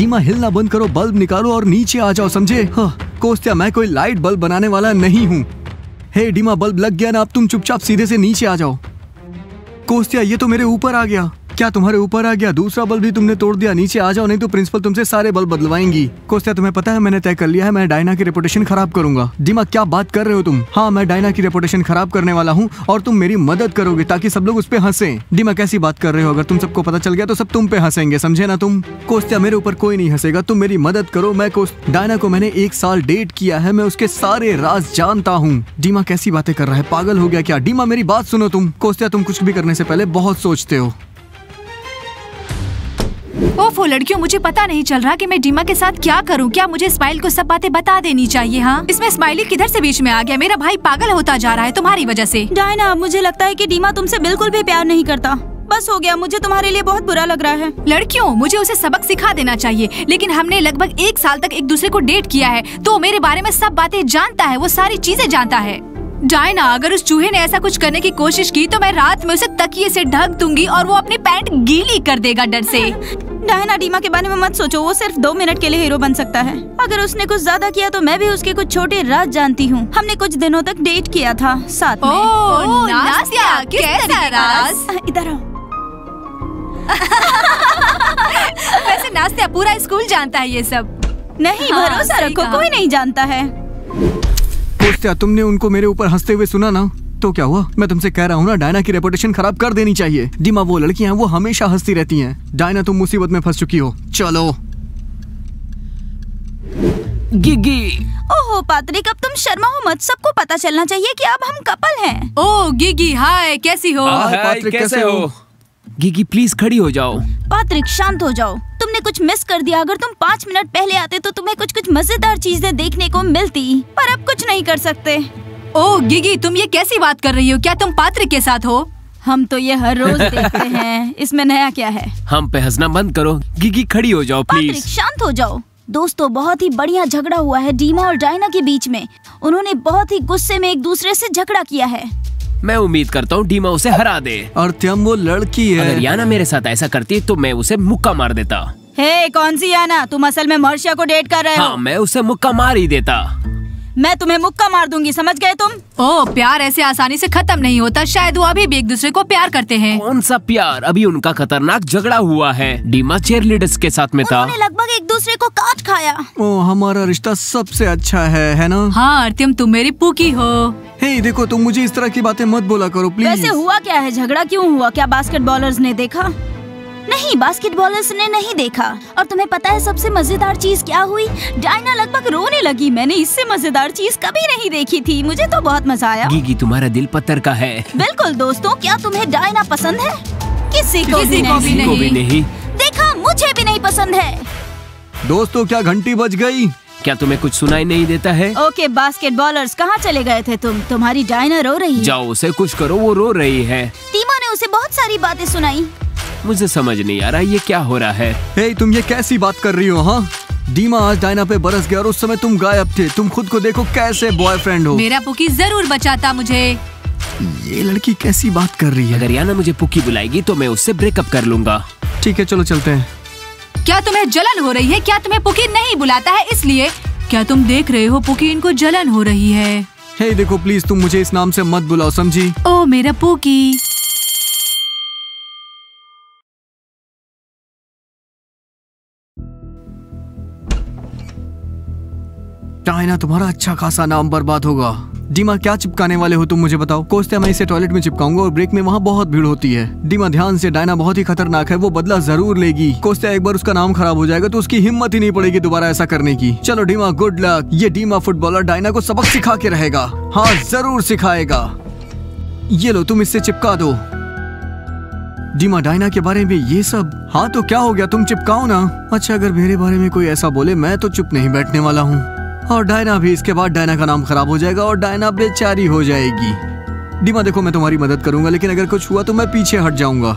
डीमा हिलना बंद करो बल्ब निकालो और नीचे आ जाओ समझे? हाँ, कोस्तिया मैं कोई लाइट बल्ब बनाने वाला नहीं हूँ। हे डीमा बल्ब लग गया ना अब तुम चुपचाप सीधे से नीचे आ जाओ। कोस्तिया ये तो मेरे ऊपर आ गया। क्या तुम्हारे ऊपर आ गया? दूसरा बल्ब भी तुमने तोड़ दिया। नीचे आ जाओ, नहीं तो प्रिंसिपल तुमसे सारे बल्ब बदलवाएँगी। कोस्तिया तुम्हें पता है? मैंने तय कर लिया है, मैं डायना की रेपुटेशन खराब करूँगा। डीमा क्या बात कर रहे हो तुम? हाँ मैं डायना की रेपुटेशन खराब करने वाला हूँ, और तुम मेरी मदद करोगे ताकि सब लोग उस पर हंसे। डीमा कैसी बात कर रहे हो? अगर तुम सबको पता चल गया तो सब तुम पे हंसेंगे, समझे ना तुम? कोस्तिया मेरे ऊपर कोई नहीं हंसेगा? तुम मेरी मदद करो, मैं डायना को मैंने एक साल डेट किया है, मैं उसके सारे राज जानता हूँ। डीमा कैसी बातें कर रहा है? पागल हो गया क्या? डीमा, मेरी बात सुनो तुम। कोस्तिया तुम कुछ भी करने से पहले बहुत सोचते हो। ओफो लड़कियों मुझे पता नहीं चल रहा कि मैं डीमा के साथ क्या करूँ। क्या मुझे स्माइल को सब बातें बता देनी चाहिए हाँ? इसमें स्माइली किधर से बीच में आ गया? मेरा भाई पागल होता जा रहा है तुम्हारी वजह से। डायना मुझे लगता है कि डीमा तुमसे बिल्कुल भी प्यार नहीं करता। बस हो गया मुझे तुम्हारे लिए बहुत बुरा लग रहा है। लड़कियों मुझे उसे सबक सिखा देना चाहिए लेकिन हमने लगभग एक साल तक एक दूसरे को डेट किया है तो मेरे बारे में सब बातें जानता है वो सारी चीज़ें जानता है। डायना अगर उस चूहे ने ऐसा कुछ करने की कोशिश की तो मैं रात में उसे तकिए से ढक दूँगी और वो अपनी पैंट गीली कर देगा डर से। डायना डीमा के बारे में मत सोचो वो सिर्फ़ दो मिनट के लिए हीरो बन सकता है। अगर उसने कुछ ज़्यादा किया तो मैं भी उसके कुछ छोटे राज जानती हूँ। हमने कुछ दिनों तक डेट किया था साथ में। ओह, नास्तिया, किस कैसा राज? इधर आओ। वैसे नास्तिया पूरा स्कूल जानता है ये सब। नहीं हाँ, भरोसा रखो कोई नहीं जानता है। तुमने उनको मेरे ऊपर हँसते हुए सुना ना? तो क्या हुआ? मैं तुमसे कह रहा हूँ ना डायना की रेपुटेशन खराब कर देनी चाहिए। डीमा वो लड़कियाँ हैं वो हमेशा हंसती रहती हैं। डायना तुम मुसीबत में फंस चुकी हो। चलो। गिगी ओहो पात्रिक अब तुम शर्मा हो? मत सबको पता चलना चाहिए कि अब हम कपल हैं। ओ गिगी हाय कैसी हो? हाय, हाय, पात्रिक, कैसे कैसे हो? हो? गिगी प्लीज़ खड़ी हो जाओ। पात्रिक शांत हो जाओ। तुमने कुछ मिस कर दिया। अगर तुम पाँच मिनट पहले आते तो तुम्हें कुछ कुछ मज़ेदार चीज़ें देखने को मिलती। पर अब कुछ नहीं कर सकते। ओ गिगी तुम ये कैसी बात कर रही हो? क्या तुम पात्र के साथ हो? हम तो ये हर रोज देखते हैं। इसमें नया क्या है? हम पे हंसना बंद करो। गिगी खड़ी हो जाओ प्लीज़ शांत हो जाओ। दोस्तों बहुत ही बढ़िया झगड़ा हुआ है डीमा और डायना के बीच में। उन्होंने बहुत ही गुस्से में एक दूसरे से झगड़ा किया है। मैं उम्मीद करता हूँ डीमा उसे हरा दे। अर्त्यम वो लड़की है। अगर याना मेरे साथ ऐसा करती है तो मैं उसे मुक्का मार देता। हे कौन सी याना? तुम असल में मर्शिया को डेट कर रहे हो। हाँ मैं उसे मुक्का मार ही देता। मैं तुम्हें मुक्का मार दूँगी समझ गए तुम? ओ प्यार ऐसे आसानी से खत्म नहीं होता शायद वो अभी भी एक दूसरे को प्यार करते हैं। कौन सा प्यार? अभी उनका खतरनाक झगड़ा हुआ है। डीमा चेयर लीडर्स के साथ में था। लगभग एक दूसरे को काट खाया। ओ हमारा रिश्ता सबसे अच्छा है है ना? हाँ अर्त्यम तुम मेरी पुकी हो। हे देखो तुम मुझे इस तरह की बातें मत बोला करो प्लीज़ वैसे हुआ क्या है? झगड़ा क्यों हुआ? क्या बास्केटबॉलर्स ने देखा? नहीं बास्केटबॉलर्स ने नहीं देखा। और तुम्हें पता है सबसे मज़ेदार चीज़ क्या हुई? डायना लगभग रोने लगी। मैंने इससे मज़ेदार चीज़ कभी नहीं देखी थी। मुझे तो बहुत मज़ा आया। गिगी तुम्हारा दिल पत्थर का है। बिल्कुल दोस्तों क्या तुम्हें डायना पसंद है? किसी को किसी भी को भी नहीं। को भी नहीं। देखा मुझे भी नहीं पसंद है। दोस्तों क्या घंटी बज गई? क्या तुम्हें कुछ सुनाई नहीं देता है? ओके बास्केट बास्केटबॉलर्स कहाँ चले गए थे तुम? तुम्हारी डायना रो रही है। जाओ उसे कुछ करो वो रो रही है। टीमा ने उसे बहुत सारी बातें सुनाई। मुझे समझ नहीं आ रहा ये क्या हो रहा है? हे तुम ये कैसी बात कर रही हो हाँ? डीमा आज डायना पे बरस गया और उस समय तुम गायब थे। तुम खुद को देखो कैसे बॉयफ्रेंड हो। मेरा पुकी ज़रूर बचाता मुझे। ये लड़की कैसी बात कर रही है? अगर याना मुझे पुकी बुलाएगी तो मैं उससे ब्रेकअप कर लूँगा। ठीक है चलो चलते हैं। क्या तुम्हें जलन हो रही है? क्या तुम्हें पुकी नहीं बुलाता है? इसलिए क्या तुम देख रहे हो पुकी इनको जलन हो रही है? हे देखो प्लीज़ तुम मुझे इस नाम से मत बुलाओ समझी? ओ मेरा पुकी। डायना तुम्हारा अच्छा खासा नाम बर्बाद होगा। डीमा, क्या चिपकाने वाले हो तुम मुझे बताओ? कोस्तिया मैं इसे टॉयलेट में चिपकाऊँगा और ब्रेक में वहाँ बहुत भीड़ होती है। डीमा, ध्यान से, डायना बहुत ही खतरनाक है, वो बदला ज़रूर लेगी। कोस्तिया एक बार उसका नाम खराब हो जाएगा तो उसकी हिम्मत ही नहीं पड़ेगी दोबारा ऐसा करने की। चलो डीमा गुड लक ये डीमा फुटबॉलर डायना को सबक सिखा के रहेगा। हाँ ज़रूर सिखाएगा। ये लो, तुम इससे चिपका दो। डीमा, डायना के बारे में ये सब? हाँ तो क्या हो गया? तुम चिपकाओ ना। अच्छा अगर मेरे बारे में कोई ऐसा बोले, मैं तो चुप नहीं बैठने वाला हूँ। और डायना भी इसके बाद डायना का नाम खराब हो जाएगा और डायना बेचारी हो जाएगी। डीमा, देखो, मैं तुम्हारी मदद करूँगा, लेकिन अगर कुछ हुआ तो मैं पीछे हट जाऊँगा।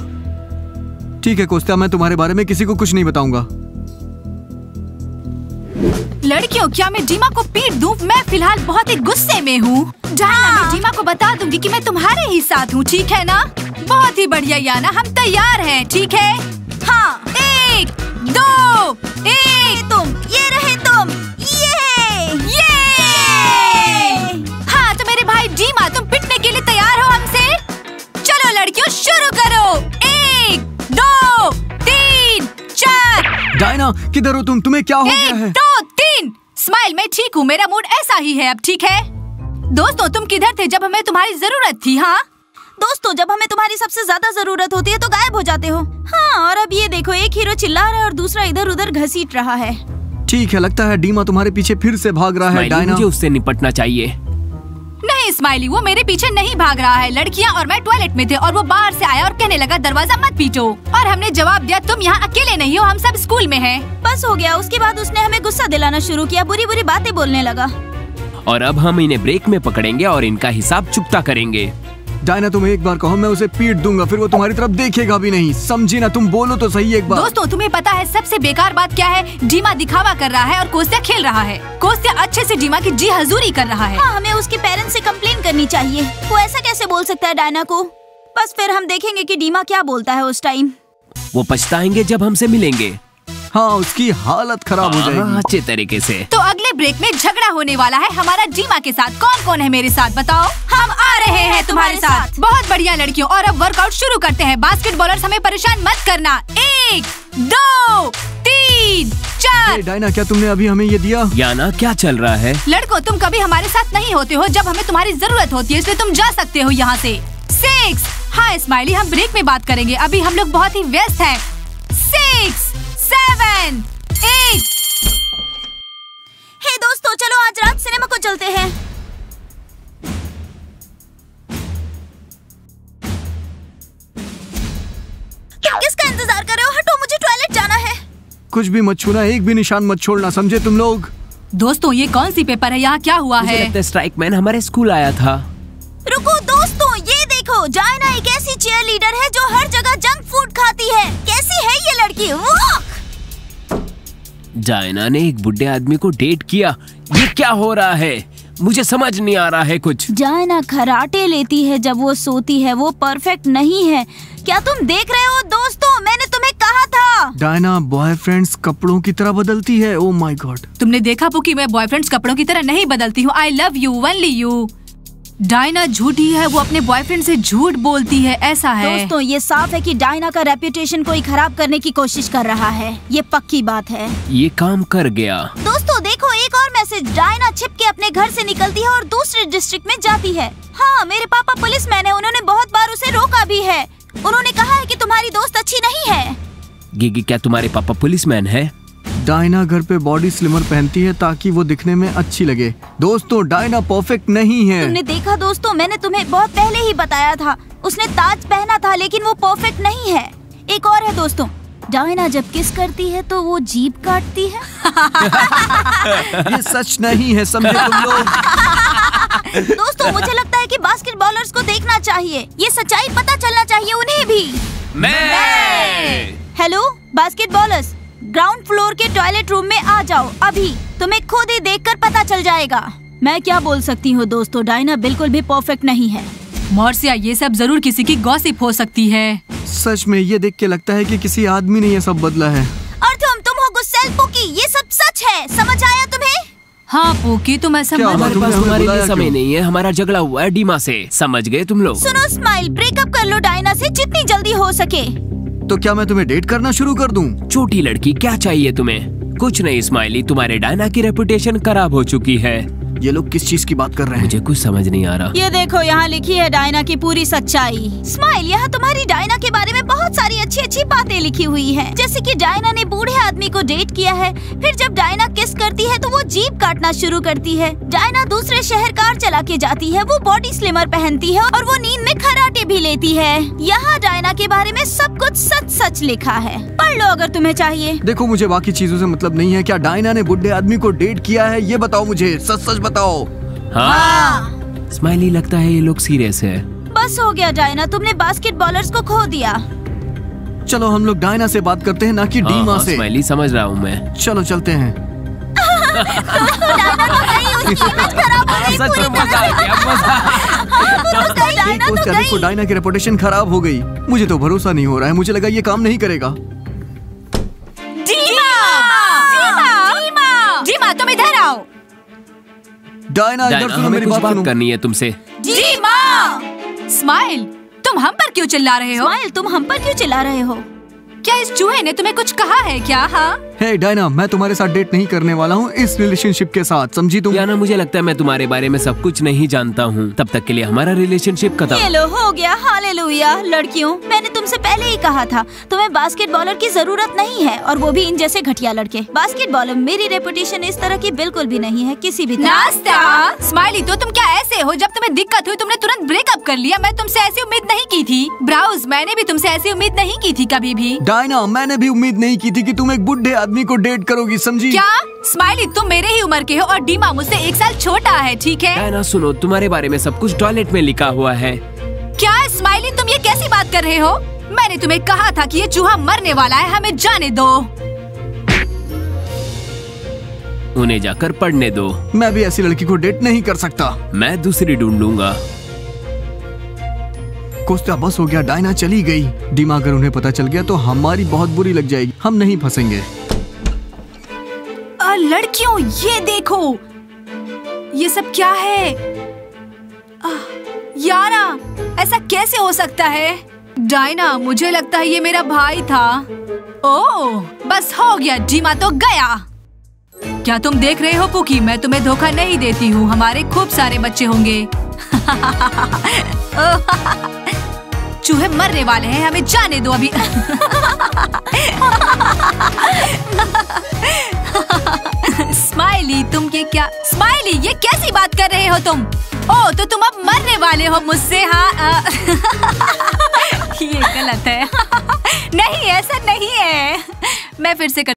ठीक है, कोस्ता, मैं तुम्हारे बारे में किसी को कुछ नहीं बताऊँगा। लड़कियों, क्या मैं डीमा को पीट दूँ? मैं फ़िलहाल बहुत ही गुस्से में हूँ। डायना, मैं डीमा को बता दूँगी कि मैं तुम्हारे ही साथ हूँ, ठीक है ना? बहुत ही बढ़िया, याना, हम तैयार हैं, ठीक है? हाँ एक, दो, एक शुरू करो। एक दो तीन चार। डायना किधर हो तुम? तुम्हें क्या हो एक, गया है? दो तीन। स्माइल मैं ठीक हूँ मेरा मूड ऐसा ही है अब ठीक है? दोस्तों तुम किधर थे जब हमें तुम्हारी ज़रूरत थी हाँ? दोस्तों जब हमें तुम्हारी सबसे ज़्यादा ज़रूरत होती है तो गायब हो जाते हो। हाँ और अब ये देखो एक हीरो चिल्ला रहा है और दूसरा इधर उधर घसीट रहा है। ठीक है लगता है डीमा तुम्हारे पीछे फिर से भाग रहा है डायना। मुझे उससे निपटना चाहिए। नहीं स्माइली। वो मेरे पीछे नहीं भाग रहा है। लड़कियाँ और मैं टॉयलेट में थे और वो बाहर से आया और कहने लगा दरवाज़ा मत पीटो। और हमने जवाब दिया तुम यहाँ अकेले नहीं हो हम सब स्कूल में हैं। बस हो गया। उसके बाद उसने हमें गुस्सा दिलाना शुरू किया बुरी बुरी बातें बोलने लगा। और अब हम इन्हें ब्रेक में पकड़ेंगे और इनका हिसाब चुकता करेंगे। डायना तुम एक बार कहो मैं उसे पीट दूँगा फिर वो तुम्हारी तरफ़ देखेगा भी नहीं। समझी ना तुम बोलो तो सही एक बार। दोस्तों तुम्हें पता है सबसे बेकार बात क्या है? डीमा दिखावा कर रहा है और कोस्तिया खेल रहा है। कोस्तिया अच्छे से डीमा की जी हजूरी कर रहा है। हाँ हमें उसके पेरेंट्स से कंप्लेन करनी चाहिए। वो ऐसा कैसे बोल सकता है डायना को? बस फिर हम देखेंगे कि डीमा क्या बोलता है उस टाइम वो पछताएँगे जब हमसे मिलेंगे। हाँ उसकी हालत खराब हो हाँ, जाएगी। अच्छे तरीके से। तो अगले ब्रेक में झगड़ा होने वाला है हमारा डीमा के साथ। कौन कौन है मेरे साथ बताओ? हम आ रहे हैं तुम्हारे साथ। बहुत बढ़िया लड़कियों। और अब वर्कआउट शुरू करते हैं। बास्केट बॉलर्स हमें परेशान मत करना। एक दो तीन चार। डायना क्या तुमने अभी हमें ये दिया? याना क्या चल रहा है? लड़कों तुम कभी हमारे साथ नहीं होते हो जब हमें तुम्हारी ज़रूरत होती है इसलिए तुम जा सकते हो यहाँ ऐसी सिक्स हाँ स्माइली हम ब्रेक में बात करेंगे। अभी हम लोग बहुत ही व्यस्त हैं। सिक्स सेवन एट हे दोस्तों चलो आज रात सिनेमा को चलते हैं। कुछ भी मत छूना एक भी निशान मत छोड़ना समझे तुम लोग? दोस्तों ये कौन सी पेपर है यहाँ क्या हुआ है? स्ट्राइक मैन हमारे स्कूल आया था। रुको दोस्तों ये देखो जायना एक ऐसी चेयर लीडर है जो हर जगह जंक फ़ूड खाती है। कैसी है ये लड़की? जायना ने एक बुढ़े आदमी को डेट किया। ये क्या हो रहा है? मुझे समझ नहीं आ रहा है कुछ। जायना खराटे लेती है जब वो सोती है वो परफेक्ट नहीं है। क्या तुम देख रहे हो दोस्तों? मैंने डायना बॉयफ्रेंड्स कपड़ों की तरह बदलती है। ओ माय गॉड तुमने देखा पुकी मैं बॉयफ्रेंड्स कपड़ों की तरह नहीं बदलती हूँ। I love you only you Diana झूठी है वो अपने बॉयफ्रेंड से झूठ बोलती है ऐसा है। दोस्तों ये साफ़ है कि डायना का रेपुटेशन कोई खराब करने की कोशिश कर रहा है। ये पक्की बात है। ये काम कर गया। दोस्तों देखो एक और मैसेज डायना छिप के अपने घर से निकलती है और दूसरे डिस्ट्रिक्ट में जाती है। हाँ मेरे पापा पुलिस मैन है उन्होंने बहुत बार उसे रोका भी है। उन्होंने कहा है कि तुम्हारी दोस्त अच्छी नहीं है। गिगी क्या तुम्हारे पापा पुलिसमैन है? डायना घर पे बॉडी स्लिमर पहनती है ताकि वो दिखने में अच्छी लगे। दोस्तों डायना परफेक्ट नहीं है। तुमने देखा दोस्तों मैंने तुम्हें बहुत पहले ही बताया था। उसने ताज पहना था लेकिन वो परफेक्ट नहीं है। एक और है दोस्तों डायना जब किस करती है तो वो जीप काटती है। ये सच नहीं है समझे तुम लोग? दोस्तों मुझे लगता है कि बास्केट बॉलर्स को देखना चाहिए। ये सच्चाई पता चलना चाहिए उन्हें भी। मैं, मैं hello basketballers ground floor के टॉयलेट रूम में आ जाओ अभी। तुम्हें खुद ही देखकर पता चल जाएगा। मैं क्या बोल सकती हूँ दोस्तों? डायना बिल्कुल भी परफेक्ट नहीं है। मॉर्सिया ये सब ज़रूर किसी की गॉसिप हो सकती है। सच में ये देख के लगता है कि किसी आदमी ने ये सब बदला है। और तुम तुम हो गुस्सेल पुकी ये सब सच है। समझ आया तुम्हें? हाँ पोकी तुम ऐसा? हमारे पास तुम्हारे लिए समय नहीं है हमारा झगड़ा हुआ है डीमा से। समझ गए तुम लोग? सुनो स्माइल ब्रेकअप कर लो डायना से जितनी जल्दी हो सके। तो क्या मैं तुम्हें डेट करना शुरू कर दूँ? छोटी लड़की, क्या चाहिए तुम्हें कुछ नहीं स्माइली तुम्हारे डायना की रेपुटेशन खराब हो चुकी है ये लोग किस चीज़ की बात कर रहे हैं? मुझे कुछ समझ नहीं आ रहा। ये देखो यहाँ लिखी है डायना की पूरी सच्चाई। स्माइल यहाँ तुम्हारी डायना के बारे में बहुत सारी अच्छी अच्छी बातें लिखी हुई है। जैसे की डायना ने बूढ़े आदमी को डेट किया है फिर जब डायना किस करती है तो वो जीप काटना शुरू करती है। डायना दूसरे शहर कार चला के जाती है वो बॉडी स्लिमर पहनती है और वो नींद में खराटे भी लेती है। यहाँ डायना के बारे में सब कुछ सच सच लिखा है। पढ़ लो अगर तुम्हें चाहिए। देखो मुझे बाकी चीज़ों से मतलब नहीं है। क्या डायना ने बुढ़े आदमी को डेट किया है? ये बताओ मुझे सच सच बताओ। हाँ। स्माइली लगता है ये लोग सीरियस है। बस हो गया डायना। तुमने बास्केट बॉलर्स को खो दिया। चलो हम लोग डायना से बात करते हैं ना कि हाँ, डीमा हाँ, से। स्माइली समझ रहा हूँ मैं। चलो चलते हैं। डायना की रेपुटेशन खराब हो गई। मुझे तो भरोसा नहीं हो रहा है मुझे लगा ये काम नहीं करेगा। डायना इधर सुनो मेरी बात बात सुनो। करनी है तुमसे। जी माँ। स्माइल तुम हम पर क्यों चिल्ला रहे हो? स्माइल तुम हम पर क्यों चिल्ला रहे हो? क्या इस चूहे ने तुम्हें कुछ कहा है क्या हाँ? हे डायना मैं तुम्हारे साथ डेट नहीं करने वाला हूँ इस रिलेशनशिप के साथ समझी तुम? याना मुझे लगता है मैं तुम्हारे बारे में सब कुछ नहीं जानता हूँ। तब तक के लिए हमारा रिलेशनशिप खत्म। ये लो हो गया। हालेलुया लड़कियों मैंने तुमसे पहले ही कहा था तुम्हें बास्केटबॉलर की ज़रूरत नहीं है और वो भी इन जैसे घटिया लड़के। बास्केटबॉलर मेरी रेपुटेशन इस तरह की बिल्कुल भी नहीं है किसी भी नाश्ता! स्माइली तो तुम क्या ऐसे हो? जब तुम्हें दिक्कत हुई तुमने तुरंत ब्रेकअप कर लिया। मैं तुमसे ऐसी उम्मीद नहीं की थी। ब्राउज मैंने भी तुमसे ऐसी उम्मीद नहीं की थी कभी भी। डायना मैंने भी उम्मीद नहीं की थी की तुम एक बुढ़े आदमी को डेट करोगी समझी? क्या? स्माइली तुम मेरे ही उम्र के हो और डीमा मुझसे एक साल छोटा है ठीक है? डायना सुनो तुम्हारे बारे में सब कुछ टॉयलेट में लिखा हुआ है। क्या स्माइली तुम ये कैसी बात कर रहे हो? मैंने तुम्हें कहा था कि ये चूहा मरने वाला है हमें जाने दो। उन्हें जाकर पढ़ने दो। मैं भी ऐसी लड़की को डेट नहीं कर सकता। मैं दूसरी ढूंढूँगा कोस्टा बस हो गया डायना चली गई। डीमा अगर उन्हें पता चल गया तो हमारी बहुत बुरी लग जाएगी। हम नहीं फंसेंगे। आ, लड़कियों ये देखो। ये सब क्या है? यारा ऐसा कैसे हो सकता है? डायना मुझे लगता है ये मेरा भाई था। ओह बस हो गया डीमा तो गया। क्या तुम देख रहे हो पुकी? मैं तुम्हें धोखा नहीं देती हूँ। हमारे खूब सारे बच्चे होंगे। चूहे मरने वाले हैं, हमें जाने दो अभी। स्माइली, तुम ये क्या स्माइली, ये कैसी बात कर रहे हो तुम? ओ तो तुम अब मरने वाले हो मुझसे हाँ ये गलत है। नहीं, ऐसा नहीं है। मैं फिर से कर